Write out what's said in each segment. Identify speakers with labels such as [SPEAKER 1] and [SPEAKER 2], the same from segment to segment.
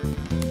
[SPEAKER 1] Thank you.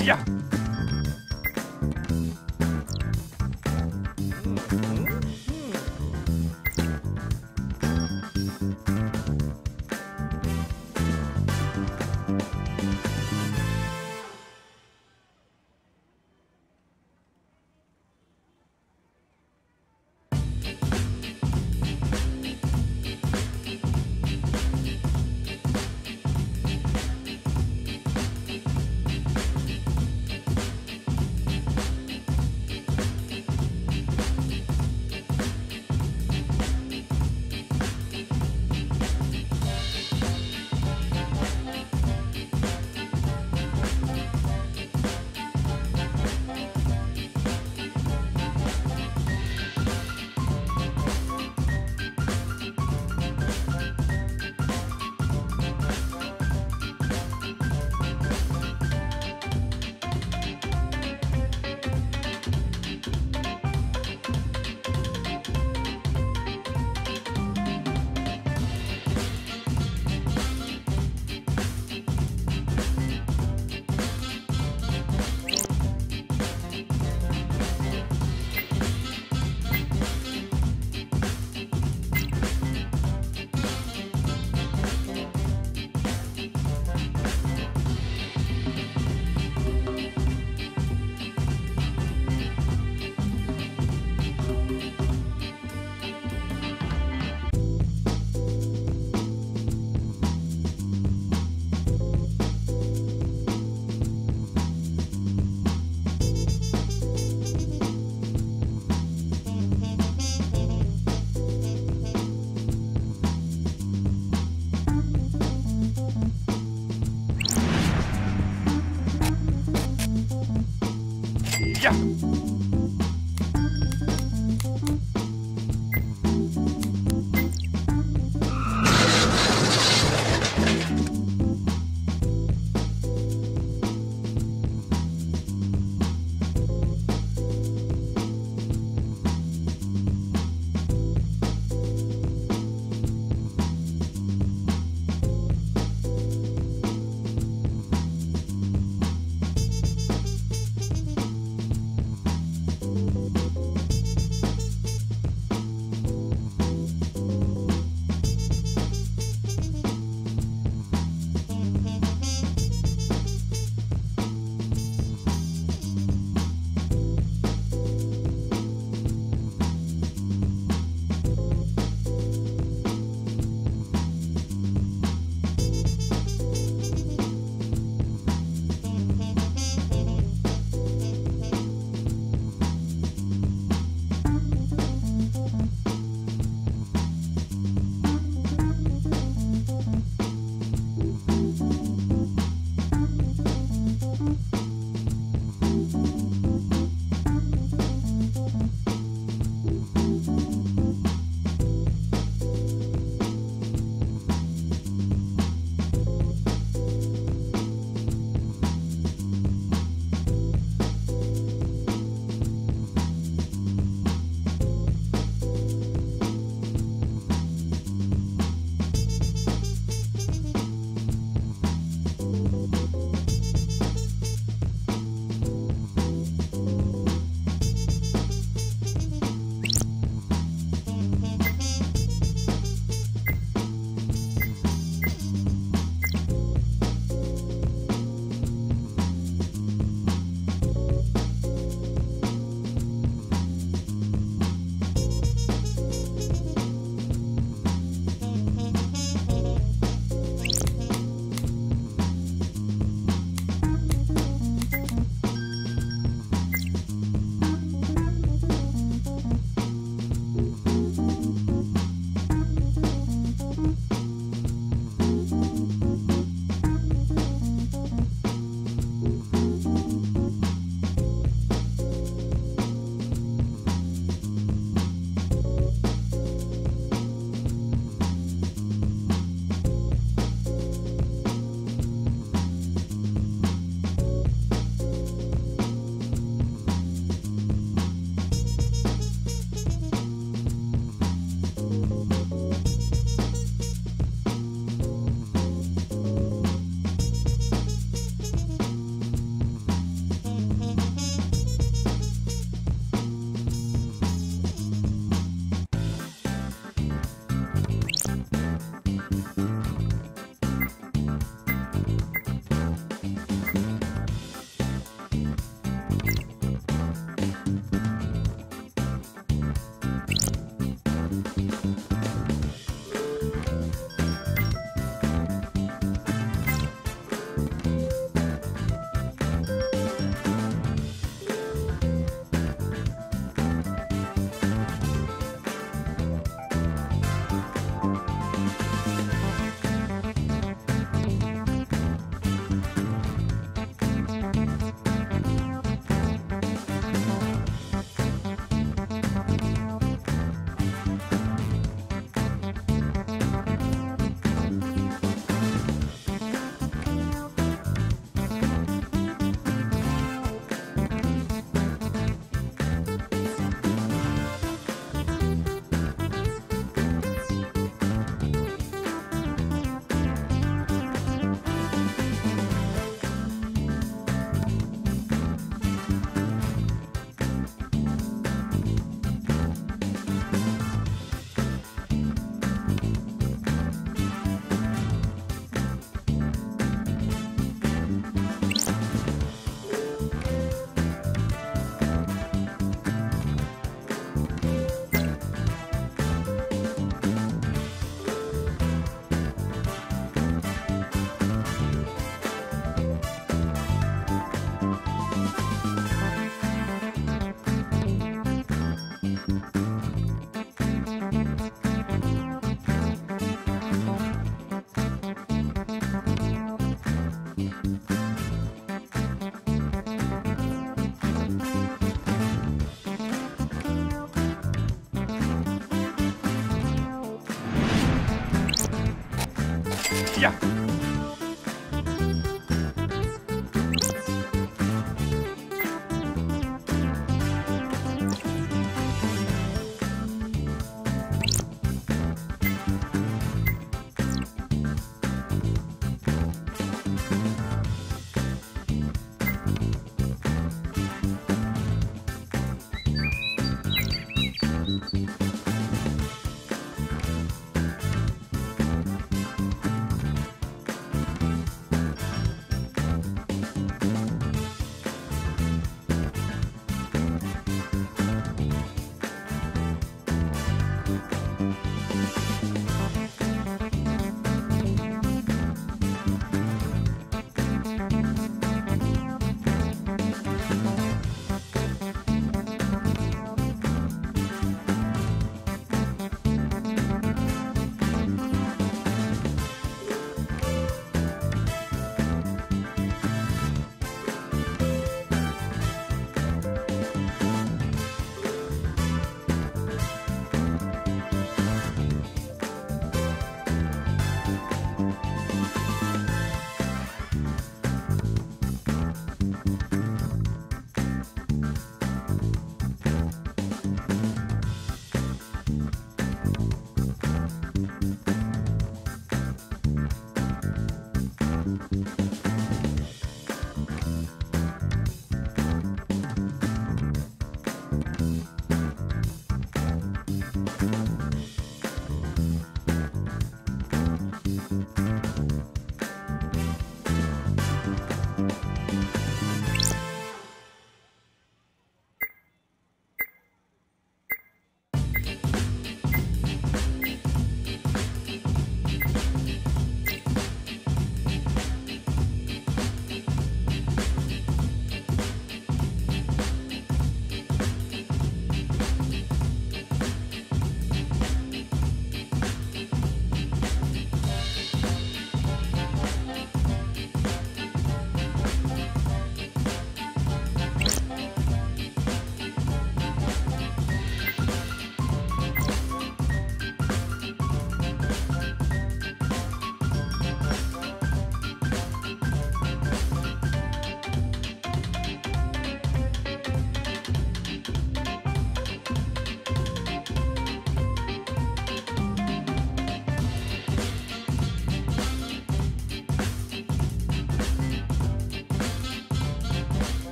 [SPEAKER 1] 诶呀